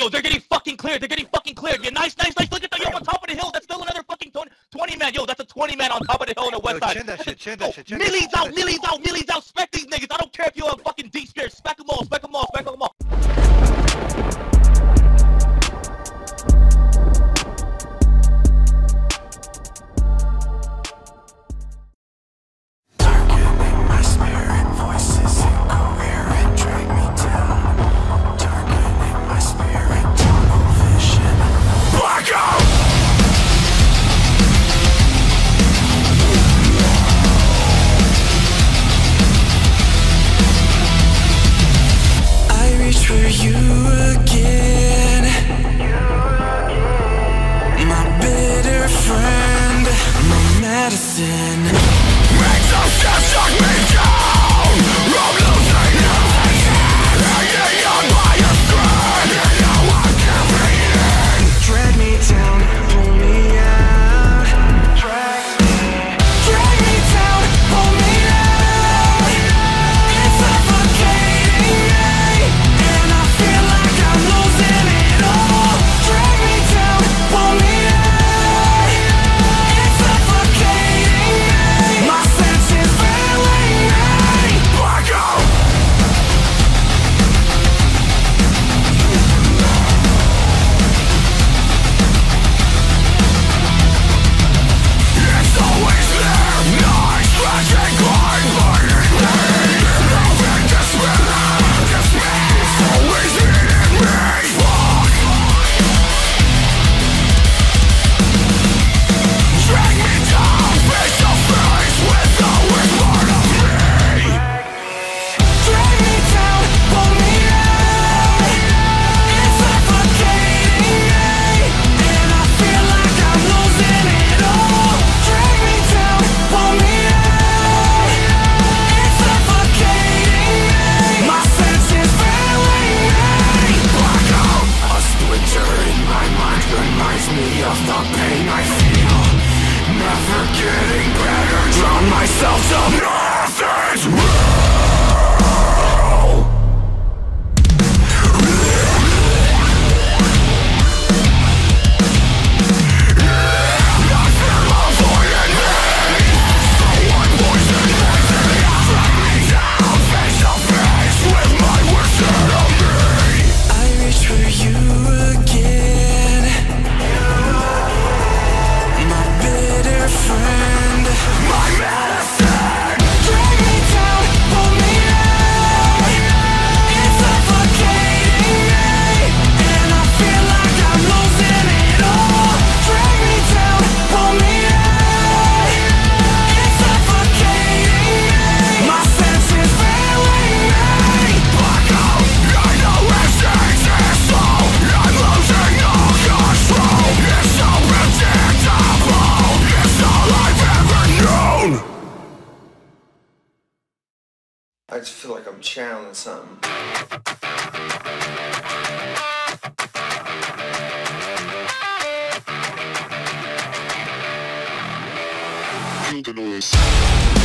Yo, they're getting fucking cleared. They're getting fucking cleared. Yeah, nice, nice, nice. Look at that. Yo, on top of the hill. That's still another fucking 20 man. Yo, that's a 20 man on top of the hill on the west Yo, side. Chin that shit. Chin that shit. Chin Millie's out. Millie's out. Millie's out. Spec these niggas. I don't care if you're a fucking medicine. I just feel like I'm channeling something. Feel the noise.